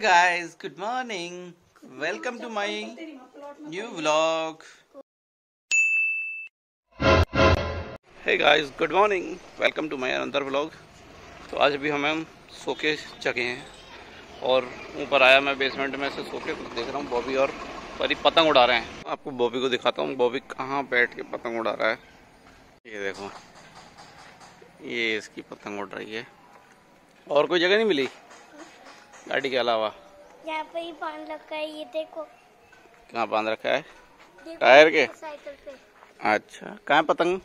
Guys, good morning. Welcome to my new vlog. Hey guys, good morning. Welcome to my another vlog. तो आज भी हमें सो के हैं। और ऊपर आया मैं बेसमेंट में से सो के तो देख रहा हूँ बॉबी और परी पतंग उड़ा रहे हैं। आपको बॉबी को दिखाता हूँ। बॉबी कहाँ बैठ के पतंग उड़ा रहा है। ये देखो। ये इसकी पतंग उड़ रही है। और कोई जगह नहीं मिली? गाड़ी के अलावा? यहाँ पे ही बाँध रखा है ये देखो। कहाँ बाँध रखा है? टायर के? साइकिल पे। अच्छा कहाँ पतंग?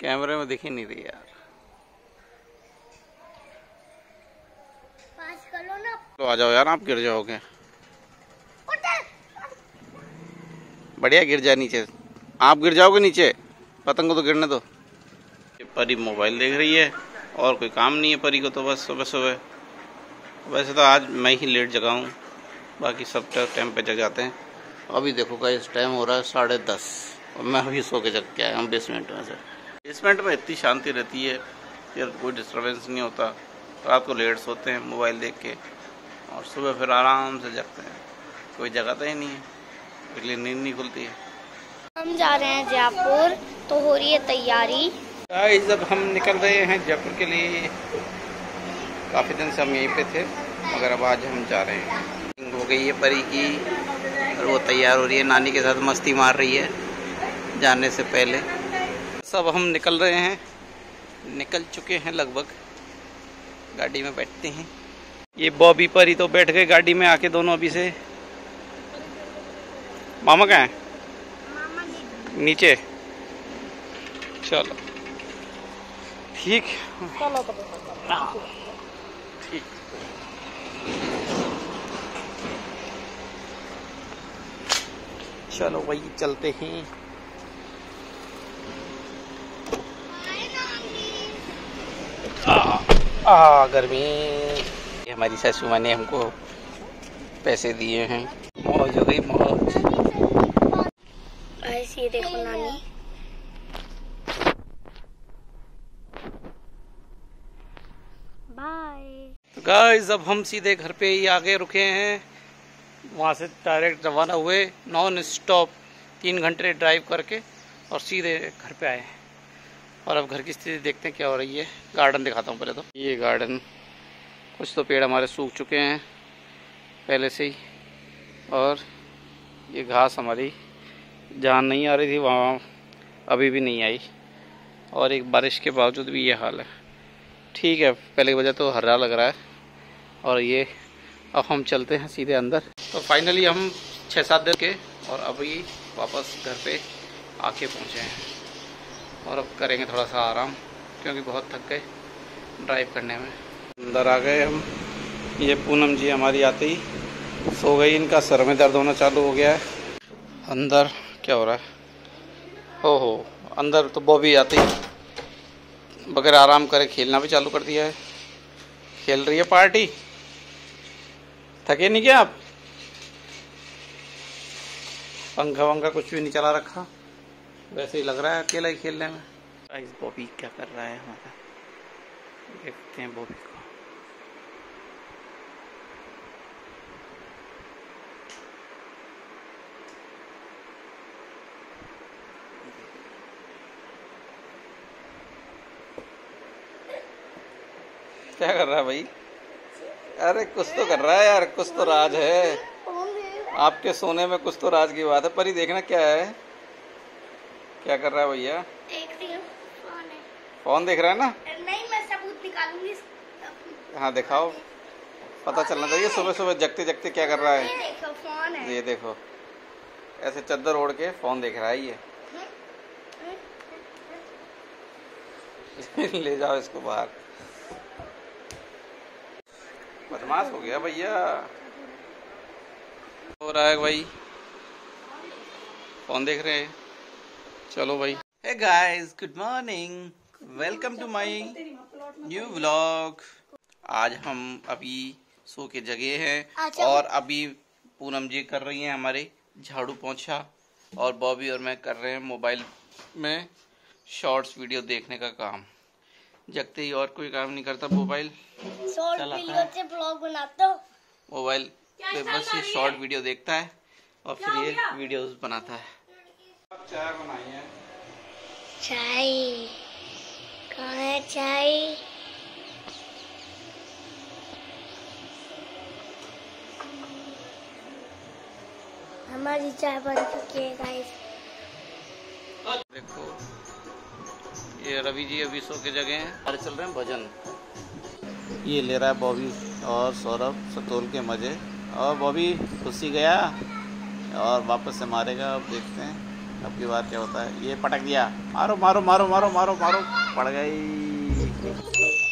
कैमरे में दिखी नहीं रही यार। पास कर ना। तो आ जाओ यार आप गिर जाओगे। बढ़िया गिर जाए नीचे। आप गिर जाओगे नीचे? पतंग को तो गिरने दो। परी मोबाइल देख रही है। और कोई काम नहीं है परी को तो बस, सुबह सुबह। वैसे तो आज मैं ही लेट जगा हूँ बाकी सब टाइम पे जग जाते हैं। अभी देखो का इस टाइम हो रहा है साढ़े दस, और मैं अभी सो के जग के आया हूँ बेसमेंट में से। बेसमेंट में इतनी शांति रहती है फिर कोई डिस्टर्बेंस नहीं होता। रात को लेट सोते हैं मोबाइल देख के, और सुबह फिर आराम से जगते हैं। कोई जगाता ही नहीं है, इसलिए नींद नहीं खुलती है। हम जा रहे हैं जयपुर तो हो रही है तैयारी। गाइस अब हम निकल रहे हैं जयपुर के लिए। काफ़ी दिन से हम यहीं पे थे मगर अब आज हम जा रहे हैं। हो गई है परी की और वो तैयार हो रही है नानी के साथ मस्ती मार रही है जाने से पहले। सब हम निकल रहे हैं निकल चुके हैं लगभग। गाड़ी में बैठते हैं। ये बॉबी परी तो बैठ गए गाड़ी में आके दोनों अभी से। मामा कहाँ है? नीचे। चलो। ठीक। ठीक। चलो वही चलते हैं। आ, गर्मी। हमारी सासू माँ ने हमको पैसे दिए हैं। मौज हो गई मौज। ऐसे देखो नानी बाय तो गाइस अब हम सीधे घर पे ही आगे रुके हैं। वहाँ से डायरेक्ट रवाना हुए नॉन स्टॉप तीन घंटे ड्राइव करके और सीधे घर पे आए हैं। और अब घर की स्थिति देखते हैं क्या हो रही है। गार्डन दिखाता हूँ पहले तो। ये गार्डन कुछ तो पेड़ हमारे सूख चुके हैं पहले से ही। और ये घास हमारी जहाँ नहीं आ रही थी, वहाँ अभी भी नहीं आई। और एक बारिश के बावजूद भी ये हाल है। ठीक है, पहले की वजह तो हरा लग रहा है। और ये अब हम चलते हैं सीधे अंदर। तो फाइनली हम छः सात दिन के और अभी वापस घर पे आके पहुँचे हैं। और अब करेंगे थोड़ा सा आराम, क्योंकि बहुत थक गए ड्राइव करने में। अंदर आ गए हम। ये पूनम जी हमारी आते। ही सो गई, इनका सर में दर्द होना चालू हो गया है। अंदर क्या हो रहा है? हो हो अंदर तो बॉबी आती। बगैर आराम करे खेलना भी चालू कर दिया है। खेल रही है पार्टी? थके नहीं क्या आप? पंखा वंखा कुछ भी नहीं चला रखा। वैसे ही लग रहा है अकेला ही खेलने में। इस बॉबी क्या कर रहा है हमारा देखते हैं बॉबी को। क्या कर रहा है भाई? अरे कुछ तो कर रहा है यार कुछ तो राज है। आपके सोने में कुछ तो राज की बात है। पर देखना क्या है? क्या कर रहा है भैया? फ़ोन देख रहा है ना? नहीं मैं सबूत निकालूँगी। हाँ दिखाओ। पता चलना चाहिए सुबह सुबह जगते जगते क्या कर रहा ये है देखो फ़ोन है। ये देखो। ऐसे चद्दर ओढ़ के फ़ोन देख रहा है ये। ले जाओ इसको बाहर। बदमाश हो गया भैया। हो रहा है भाई। फ़ोन देख रहे हैं? चलो भाई। Hey guys good morning welcome to my new vlog आज हम अभी सो के जगह हैं अच्छा। और अभी पूनम जी कर रही हैं हमारे झाड़ू पोछा और बॉबी और मैं कर रहे हैं मोबाइल में शॉर्ट्स वीडियो देखने का काम। जगते ही और कोई काम नहीं करता मोबाइल। से ब्लॉग बनाता मोबाइल पे बस ये शॉर्ट वीडियो देखता है और फिर ये वीडियोस बनाता है। चाय बनाई है? चाय। कहाँ है चाय? हमारी चाय बन चुकी है गाइस ये रवि जी अभी सो के जगह हैं। और चल रहे हैं भजन। ये ले रहा है बॉबी और सौरभ, सतोल के मज़े। और बॉबी, खुशी गया? और वापस से मारेगा, अब देखते हैं। अब की बात क्या होता है। ये पटक दिया। मारो मारो मारो मारो मारो मारो। पड़ गई।